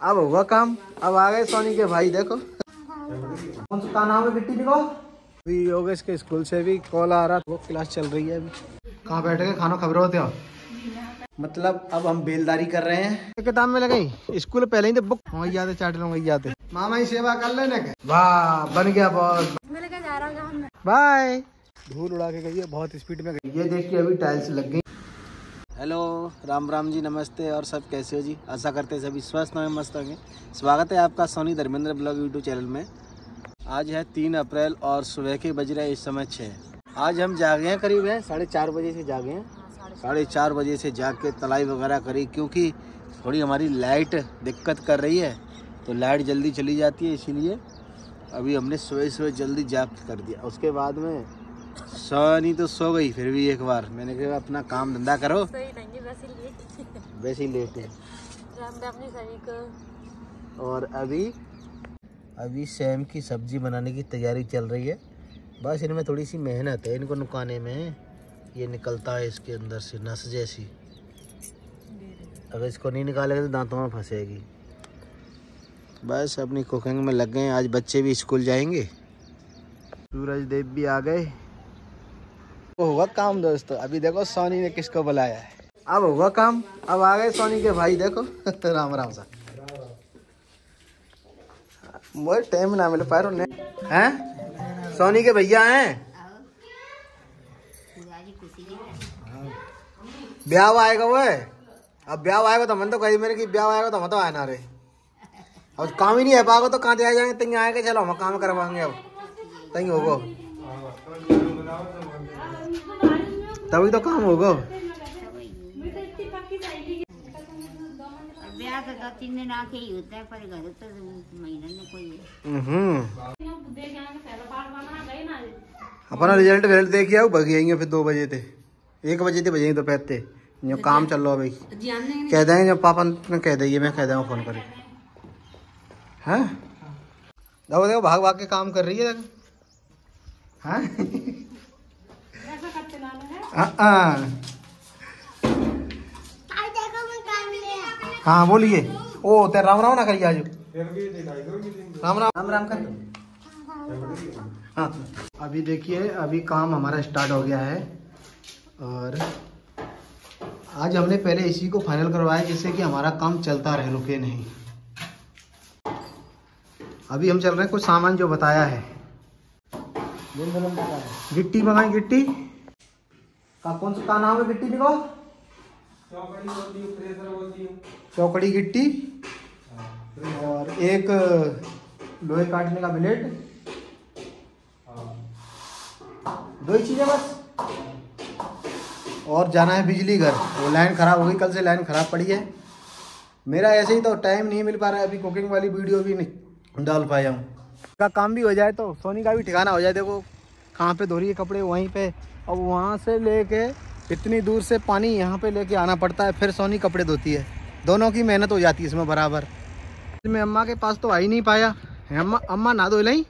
अब हुआ काम। अब आ गए सोनी के भाई देखो। कौन सा नाम है निको अभी योगेश के स्कूल से भी कॉल आ रहा वो क्लास चल रही है अभी। कहाँ बैठ के खाना खबर होते हो? मतलब अब हम बेलदारी कर रहे हैं। किताब में लगे स्कूल पहले ही तो बुक। वही जाते चाट लोग वही जाते मामा ही सेवा कर लेने के। वाह बन गया बहुत। बाय धूल उड़ा के गई है बहुत स्पीड में गई। ये देखिए अभी टाइल्स लग गई। हेलो, राम राम जी, नमस्ते, और सब कैसे हो जी? आशा करते हैं सभी स्वस्थ होंगे, मस्त होंगे। स्वागत है आपका Soni Dharmendra blog YouTube channel में। आज है तीन अप्रैल और सुबह के बज रहे इस समय छः आज हम जागे हैं, करीब है, साढ़े चार बजे से जागे हैं। साढ़े चार बजे से जाग के तलाई वगैरह करी, क्योंकि थोड़ी हमारी लाइट दिक्कत कर रही है तो लाइट जल्दी चली जाती है, इसीलिए अभी हमने सुबह सुबह जल्दी जाग कर दिया। उसके बाद में सोनी तो सो गई फिर भी एक बार। मैंने कहा अपना काम धंधा करो। सही नहीं वैसे ही लेट है। और अभी अभी सेम की सब्ज़ी बनाने की तैयारी चल रही है। बस इनमें थोड़ी सी मेहनत है इनको नुकाने में। ये निकलता है इसके अंदर से नस जैसी। अगर इसको नहीं निकालेगा तो दांतों में फंसेगी। बस अपनी कुकिंग में लग गए आज बच्चे भी स्कूल जाएँगे। सूरज देव भी आ गए। होगा काम दोस्तों? अभी देखो सोनी ने किसको बुलाया है। अब होगा काम? अब आ गए सोनी के भाई, देखो। राम राम सा मोर टाइम ना मिले पारो ने हैं? सोनी के भैया हैं? ब्याह आएगा वो अब ब्याह आएगा तो मन तो कही मेरे की ब्याह आएगा तो हम तो आए ना रे। अब काम ही नहीं है पाएगा तो कहाँ आ जाएँगे? तंग आएगा, चलो हम काम करवाएँगे अब। तंग होगो। तभी तो काम होगा। ब्याह का दो तीन दिन आके ही होता है पर घर तो महीने में कोई हम्म। अपना रिज़ल्ट वेल्ट देख आओ भग जाएँगे फिर दो बजे थे एक बजे थे बजेंगे दोपहर थे जो काम चल रहा है भाई। कह देंगे जब पापा ने कह देंगे मैं कह दूँगा फ़ोन करके हैं? देखो देखो भाग भाग के काम कर रही है हाँ? हाँ, हाँ हाँ बोलिए। ओ ते राम राम ना करिए आज। राम राम। राम राम कर हाँ। अभी देखिए अभी काम हमारा स्टार्ट हो गया है। और आज हमने पहले इसी को फाइनल करवाया जिससे कि हमारा काम चलता रहे रुके नहीं। अभी हम चल रहे हैं कुछ सामान जो बताया है। गिट्टी मंगाई गिट्टी? का कौन सा का नाम है गिट्टी निको चौकड़ी गिट्टी। और एक लोहे काटने का ब्लेड। दो ही चीज़ें बस। और जाना है बिजली घर। वो लाइन खराब हो गई कल से लाइन खराब पड़ी है। मेरा ऐसे ही तो टाइम नहीं मिल पा रहा है अभी कुकिंग वाली वीडियो भी नहीं डाल पाया हूँ। का काम भी हो जाए तो सोनी का भी ठिकाना हो जाए। देखो कहाँ पे धो रही है कपड़े वहीं पे अब वहाँ से लेके इतनी दूर से पानी यहाँ पे लेके आना पड़ता है फिर सोनी कपड़े धोती है। दोनों की मेहनत हो जाती है इसमें बराबर। मैं अम्मा के पास तो आ ही नहीं पाया। अम्मा अम्मा ना धो लाई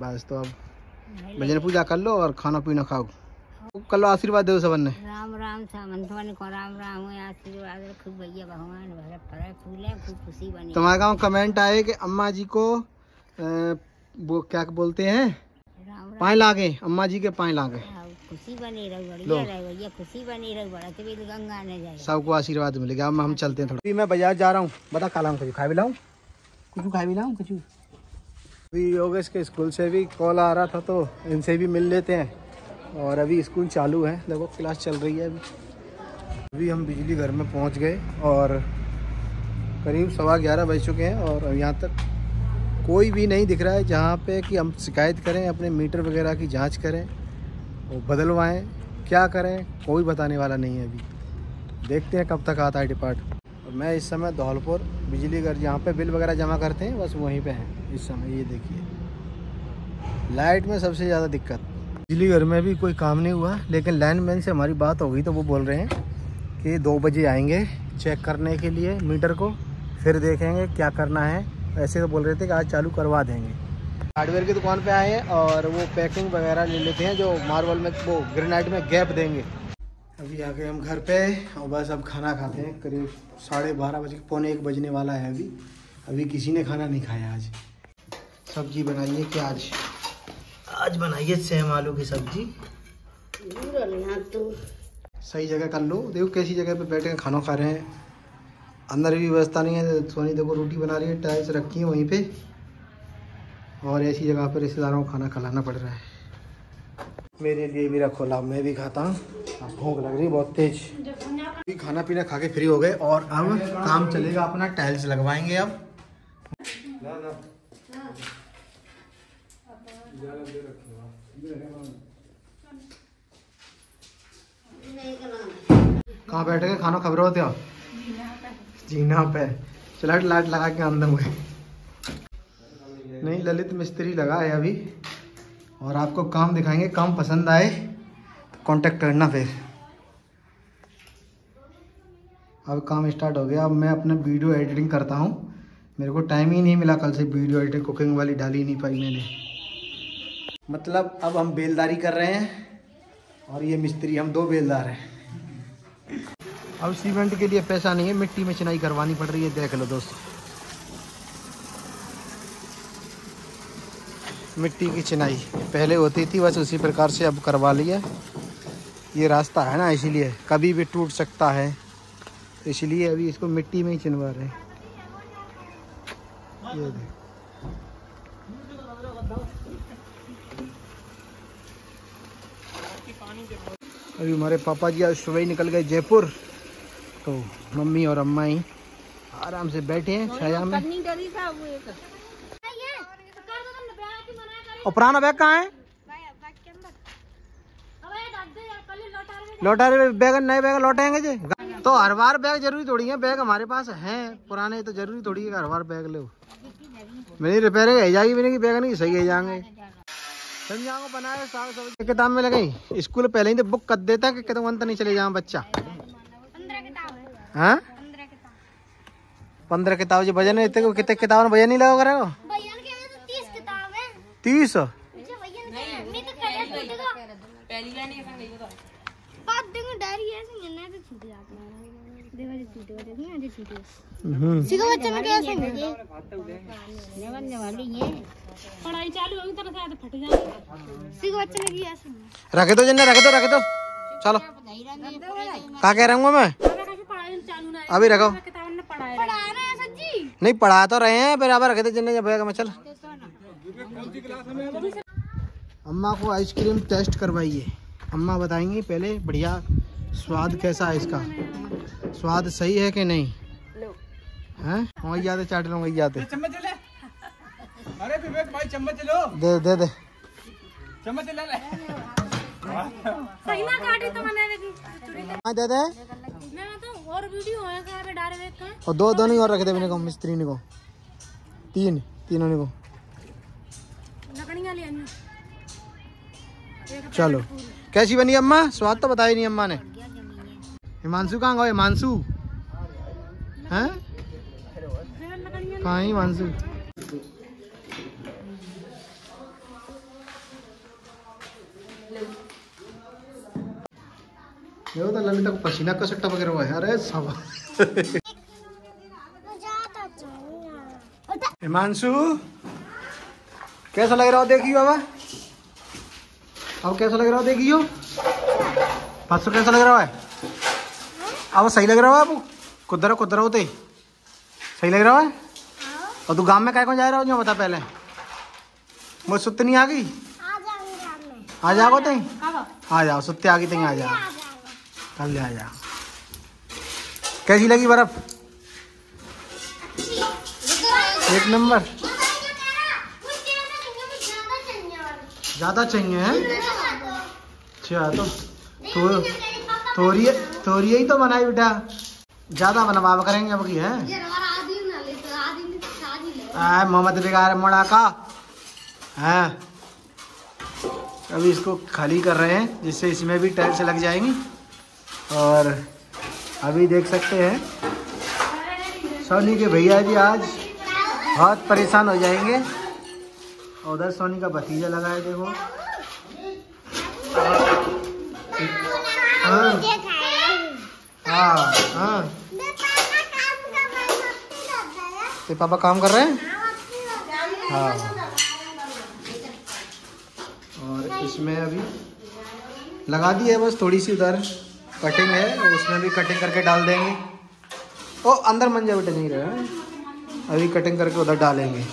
बस तो अब भजन पूजा कर लो और खाना पीना खाओ। कर लो आशीर्वाद दो सबन ने। राम राम को राम राम आशीर्वाद रखो भैया भगवान भरे फरे फूले खूब खुशी बनी तुम्हारे गाँव कमेंट आए कि अम्मा जी को वो क्या बोलते हैं? पाए लागे? अम्मा जी के पाए लागे? राम खुशी बनी रहो बढ़िया रहे भैया खुशी बनी रहो बड़ा तभी तो गंगा ने जाए। सबको आशीर्वाद मिलेगा अब हम चलते हैं थोड़ा। अभी मैं बाज़ार जा रहा हूँ। बता काला हूँ कुछ खा भी लाऊं? कुछ खा भी लाऊं कुछ अभी योगेश के स्कूल से भी कॉल आ रहा था तो इनसे भी मिल लेते हैं। और अभी स्कूल चालू है। देखो क्लास चल रही है अभी। अभी हम बिजली घर में पहुँच गए और करीब सवा ग्यारह बज चुके हैं और यहाँ तक कोई भी नहीं दिख रहा है जहाँ पे कि हम शिकायत करें अपने मीटर वगैरह की जाँच करें। वो बदलवाएँ, क्या करें, कोई बताने वाला नहीं है अभी। देखते हैं कब तक आता है डिपार्ट। और मैं इस समय धौलपुर बिजली घर जहाँ पे बिल वगैरह जमा करते हैं, बस वहीं पे हैं। इस समय, ये देखिए। लाइट में सबसे ज़्यादा दिक्कत। बिजली घर में भी कोई काम नहीं हुआ, लेकिन लाइन मैन से हमारी बात हो गई तो वो बोल रहे हैं कि दो बजे आएँगे चेक करने के लिए मीटर को, फिर देखेंगे क्या करना है। ऐसे तो बोल रहे थे कि आज चालू करवा देंगे। हार्डवेयर की दुकान पे आए हैं और वो पैकिंग वगैरह ले लेते हैं जो मार्बल में वो ग्रेनाइट में गैप देंगे। अभी आ गए हम घर पे और बस अब खाना खाते हैं। करीब साढ़े बारह बजे पौने एक बजने वाला है अभी। अभी किसी ने खाना नहीं खाया आज। सब्ज़ी बनाई है क्या आज? आज बनाई है सेम आलू की सब्ज़ी। सही जगह कर लो। देखो कैसी जगह पे बैठे के खाना खा रहे हैं। अंदर भी व्यवस्था नहीं है सोनी देखो रोटी बना रही है टाइल्स रखी है वहीं पे। और ऐसी जगह पर रिश्तेदारों को खाना खिलाना पड़ रहा है। मेरे लिए भी रखो लाभ मैं भी खाता हूँ। भूख लग रही बहुत तेज। अभी खाना पीना खा के फ्री हो गए और अब काम चलेगा अपना, टाइल्स लगवाएँगे अब। कहाँ बैठ के खाना खबर होते हो? जीना पे। चलाट लाइट लगा के अंदर हुए नहीं, ललित मिस्त्री लगा है अभी। और आपको काम दिखाएँगे, काम पसंद आए तो कांटेक्ट करना फिर। अब काम स्टार्ट हो गया, अब मैं अपना वीडियो एडिटिंग करता हूँ। मेरे को टाइम ही नहीं मिला कल से वीडियो एडिटिंग कुकिंग वाली डाली नहीं पाई मैंने। मतलब अब हम बेलदारी कर रहे हैं, और ये मिस्त्री, हम दो बेलदार हैं। अब सीमेंट के लिए पैसा नहीं है, मिट्टी में चिनाई करवानी पड़ रही है, देख लो दोस्तों। मिट्टी की चिनाई पहले होती थी बस उसी प्रकार से अब करवा लिया ये रास्ता है ना इसीलिए कभी भी टूट सकता है। तो इसलिए अभी इसको मिट्टी में ही चिनवा रहे हैं। ये देख। अभी हमारे पापा जी आज सुबह ही निकल गए जयपुर तो मम्मी और अम्मा ही आराम से बैठे हैं छाया में। और पुराना बैग कहाँ है? लौटा रहे बैग नए बैग लौटाएँगे जी? तो हर बार बैग ज़रूरी थोड़ी है बैग हमारे पास है पुराने तो ज़रूरी थोड़ी है हर बार बैग ले। मेरी रिपेयरिंग है जाएगी भी नहीं बैग नहीं सही है जाएँगे। संजा को बनाए साग सब्ज़ी किताब में लगे स्कूल पहले ही तो बुक कर देता कि कितने अंत नहीं चले जाऊँ बच्चा। हाँ। पंद्रह किताब। जो वज़न कितने किताब में वज़न नहीं लगा करेगा तीस? है पढ़ाई चालू होगी तो शायद फट जाएगी। रखे दो जन्ने रखे दो रखे दो चलो। कहा कह रहा हूँ मैं? पढ़ाई चालू ना अभी रखो नहीं पढ़ा तो रहे हैं बराबर रखे थे जन्ने जब बैग चल। अम्मा को आइसक्रीम टेस्ट करवाइए। अम्मा बताएँगी पहले बढ़िया स्वाद कैसा है इसका। स्वाद सही है कि नहीं? हैं? वही जाते चाट लो वही जाते अरे विवेक भाई चम्मच लो। दे दे दे। चम्मच ले ले। सही ना काटी तो मैंने चुरी हाँ दे दे। मैं तो और वीडियो होएगा अबे डारे देख के। और दो दोनों ही और रख दे मैंने को मिस्त्री ने को। तीन तीनों ने को। चलो। कैसी बनी अम्मा? स्वाद तो बताई नहीं अम्मा ने। हिमांशु कहाँ गए? हिमांशु? हैं? कहाँ हिमांशु? देखो तो ललिता को पसीना का सट्टा वगैरह हुआ है। अरे सब। हिमांशु, कैसा लग रहा हो? देखियो बाबा। अब कैसा लग रहा हो? देखियो। परसों कैसा लग रहा है? अब सही लग रहा है बाबू? कुदरा कुदरा होते। सही लग रहा है? और तू गाँव में क्या कौन जा रहा हो? जो बता पहले। मुझे सुत्ती नहीं आ गई आ जाओ तई आ जाओ, सुत्ते आ गई तई आ जाओ। कल ले आ जाओ कैसी लगी बर्फ़? एक नंबर। ज़्यादा चाहिए है? अच्छा तो तो ही तो बनाई बेटा। ज़्यादा बनवा करेंगे अब की, है? मोहम्मद बेकार मोड़ा का। है? अभी इसको खाली कर रहे हैं, जिससे इसमें भी टाइल्स लग जाएँगी। और अभी देख सकते हैं, सोनी के भैया जी आज बहुत परेशान हो जाएँगे। और उधर सोनी का भतीजा लगा है। देखो हाँ हाँ। हाँ ते पापा काम कर रहे हैं? हाँ और इसमें अभी लगा दी है बस थोड़ी सी उधर। कटिंग है उसमें भी कटिंग करके डाल देंगे। ओ अंदर मंजा बेटे नहीं रहे। अभी कटिंग करके उधर डालेंगे।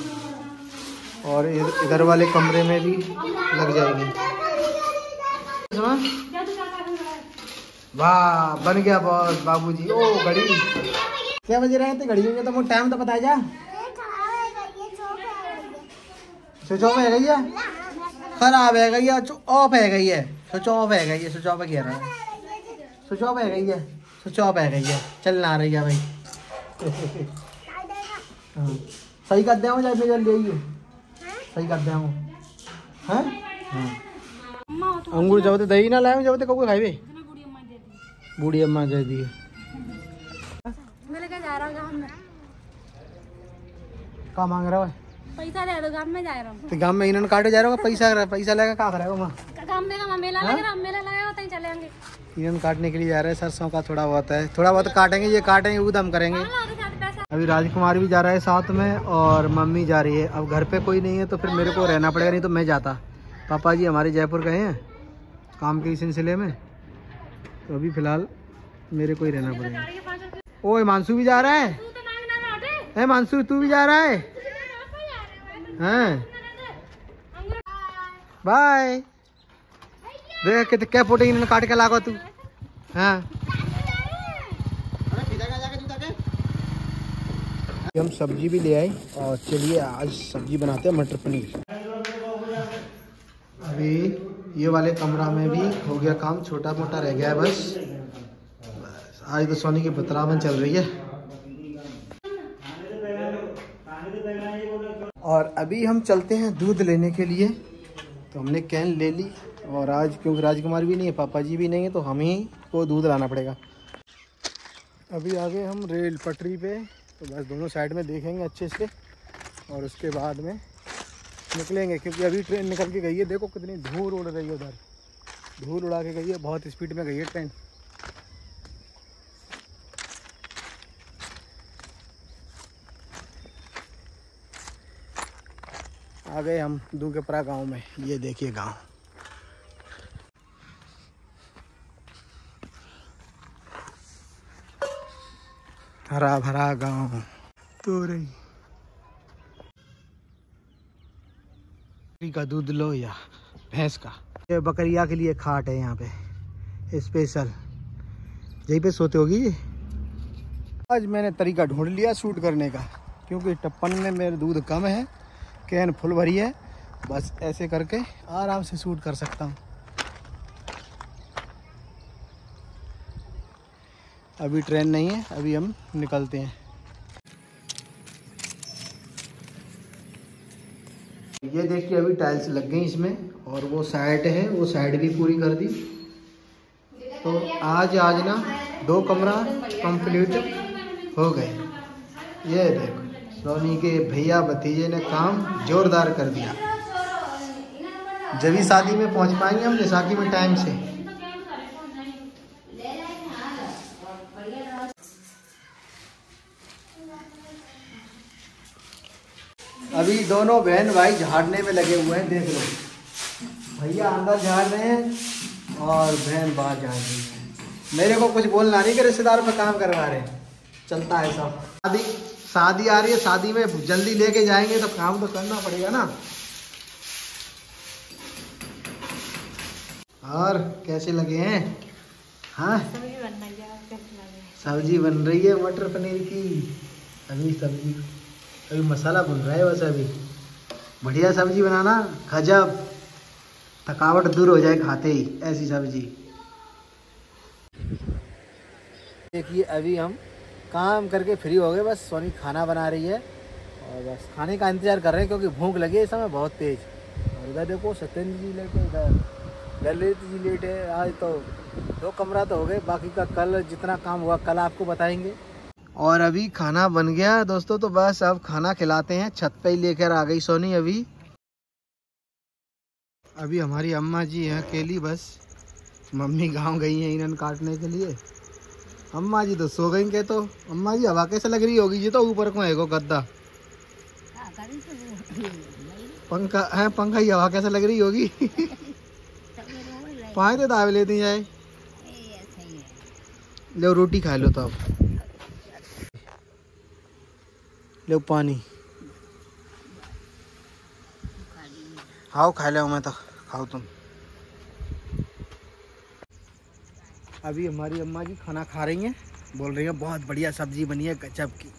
और इधर वाले कमरे में भी लग जाएगी। वाह, बन गया बॉस बाबूजी। ओ, घड़ी। क्या बजे रहे थे घड़ी में? तो मुझे टाइम तो बता जा। स्विच ऑफ़ है गई है? खराब है गई है ऑफ़ है गई है। स्विच ऑफ़ है गई है स्विच ऑफ़ कह रहा है स्विच ऑफ़ है गई है स्विच ऑफ़ है गई है। चल ना रही है भाई। हाँ। सही कर दे जल्दी जल्दी आइए। सही कर दे हैं? हाँ। अंगूर जब दही ना लाए जब कब खाई बूढ़ी अम्मा दे दी। मेरे क्या जा रहा हूँ गाँव में का मांग रहा है पैसा ले दो गाँव में जा रहा हूँ। तो गाँव में इन्होंने काटे जा रहा होगा पैसा पैसा लेगा का वहाँ गाँव में का मेला लग रहा मेला लगा होता ही चलेंगे इन्होंने काटने के लिए जा रहे हैं सरसों का थोड़ा बहुत है। थोड़ा बहुत काटेंगे ये काटेंगे उदम करेंगे। पैसा अभी राजकुमार भी जा रहा है साथ में और मम्मी जा रही है। अब घर पे कोई नहीं है तो फिर मेरे को रहना पड़ेगा, नहीं तो मैं जाता। पापा जी हमारे जयपुर गए हैं, काम के सिलसिले में। तो अभी फ़िलहाल मेरे को ही रहना पड़ेगा। ओ, हिमांशु भी जा रहा है। ए मानसू तू भी जा रहा है? हैं? बाय देख कितने क्या फ़ोटो इन्होंने काट के लागो तू? हाँ? हम सब्ज़ी भी ले आए और चलिए आज सब्ज़ी बनाते हैं मटर पनीर। अभी ये वाले कमरा में भी हो गया काम छोटा मोटा रह गया है बस। बस, आज तो सोनी की बतरावन चल रही है। और अभी हम चलते हैं दूध लेने के लिए। तो हमने कैन ले ली और आज क्योंकि राजकुमार भी नहीं है पापा जी भी नहीं है तो हम ही को दूध लाना पड़ेगा। अभी आगे हम रेल पटरी पे। तो बस दोनों साइड में देखेंगे अच्छे से और उसके बाद में निकलेंगे, क्योंकि अभी ट्रेन निकल के गई है। देखो कितनी धूल उड़ रही है उधर। धूल उड़ा के गई है, बहुत स्पीड में गई है ट्रेन। आ गए हम दूगेपरा गाँव में। ये देखिए गाँव। हरा भरा गाँव। तो रही। का दूध लो या भैंस का। ये बकरिया के लिए खाट है यहाँ पे। स्पेशल। यहीं पे सोते होगी आज मैंने तरीका ढूंढ लिया शूट करने का, क्योंकि टप्पन में मेरे दूध कम है, कैन फुल भरी है। बस ऐसे करके आराम से शूट कर सकता हूँ। अभी ट्रेन नहीं है, अभी हम निकलते हैं। ये देखिए, अभी टाइल्स लग गई इसमें, और वो साइड है, वो साइड भी पूरी कर दी। तो आज आज ना दो कमरा कंप्लीट हो गए। ये देखो, सोनी के भैया भतीजे ने काम जोरदार कर दिया। जब ही शादी में पहुँच पाएँगे हम निशाकी में टाइम से। अभी दोनों बहन भाई झाड़ने में लगे हुए हैं देख लो। भैया अंदर झाड़ रहे हैं और बहन बाहर झाड़ रही है। मेरे को कुछ बोलना नहीं कि रिश्तेदार पे काम करवा रहे हैं। चलता है सब। शादी शादी आ रही है शादी में जल्दी लेके जाएँगे तो काम तो करना पड़ेगा ना। और कैसे लगे हैं? हाँ? सब्ज़ी बन रही है मटर पनीर की। अभी सब्ज़ी अभी मसाला बन रहा है बस अभी। बढ़िया सब्ज़ी बनाना खजब थकावट दूर हो जाए खाते ही, ऐसी सब्ज़ी। देखिए, अभी हम काम करके फ्री हो गए, बस सोनी खाना बना रही है। और बस खाने का इंतज़ार कर रहे हैं, क्योंकि भूख लगी है इस समय बहुत तेज। और इधर देखो, सत्येंद्र जी लेट है इधर। ललित जी लेट है आज तो दो कमरा तो हो गए, बाकी का कल जितना काम हुआ, कल आपको बताएँगे। और अभी खाना बन गया। दोस्तों तो बस अब खाना खिलाते हैं। छत पे ही लेकर आ गई सोनी अभी। अभी हमारी अम्मा जी हैं अकेली बस। मम्मी गाँव गई हैं इन्हन काटने के लिए। अम्मा जी तो सो गई के तो। अम्मा जी हवा कैसे लग रही होगी? ये तो ऊपर को है गो गद्दा। पंखा है पंखा की हवा कैसे लग रही होगी? पाए तो दाव लेती जाए? ही है। लो रोटी खा लो तो अब। लो पानी। खाओ खा लो मैं तो खाओ तुम। अभी हमारी अम्मा जी खाना खा रही हैं, बोल रही हैं, बहुत बढ़िया सब्ज़ी बनी है गजब की।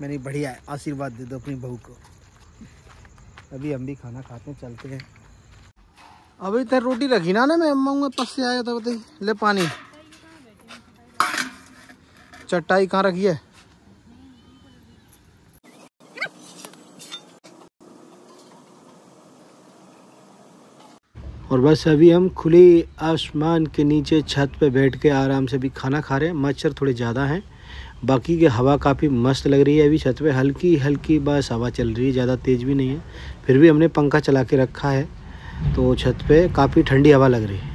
मैंने बढ़िया है आशीर्वाद दे दो अपनी बहू को। अभी हम भी खाना खाते हैं, चलते हैं। अभी इधर रोटी रखी ना ना मैं अम्मा पस से आया था बताइए ले पानी। चटाई कहाँ रखी है? और बस अभी हम खुली आसमान के नीचे छत पे बैठ के आराम से भी खाना खा रहे हैं। मच्छर थोड़े ज़्यादा हैं। बाकी की हवा काफ़ी मस्त लग रही है अभी छत पे। हल्की हल्की बस हवा चल रही है, ज़्यादा तेज़ भी नहीं है। फिर भी हमने पंखा चला के रखा है तो छत पे काफ़ी ठंडी हवा लग रही है।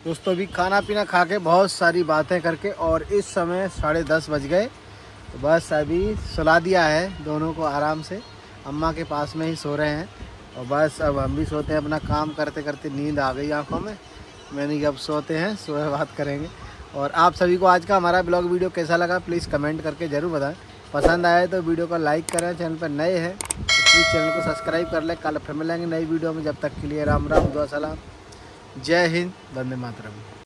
दोस्तों, अभी खाना पीना खा के बहुत सारी बातें करके और इस समय साढ़े दस बज गए। तो बस अभी सुला दिया है दोनों को आराम से। अम्मा के पास में ही सो रहे हैं। और बस अब हम भी सोते हैं, अपना काम करते करते नींद आ गई आँखों में। मैंने कि अब सोते हैं, सुबह बात करेंगे। और आप सभी को आज का हमारा ब्लॉग वीडियो कैसा लगा प्लीज़ कमेंट करके ज़रूर बताएँ। पसंद आए तो वीडियो को लाइक करें, चैनल पर नए हैं तो प्लीज़ चैनल को सब्सक्राइब कर लें। कल फिर मिलेंगे नई वीडियो में, जब तक के लिए राम राम, दुआ सलाम। जय हिंद, वंदे मातरम।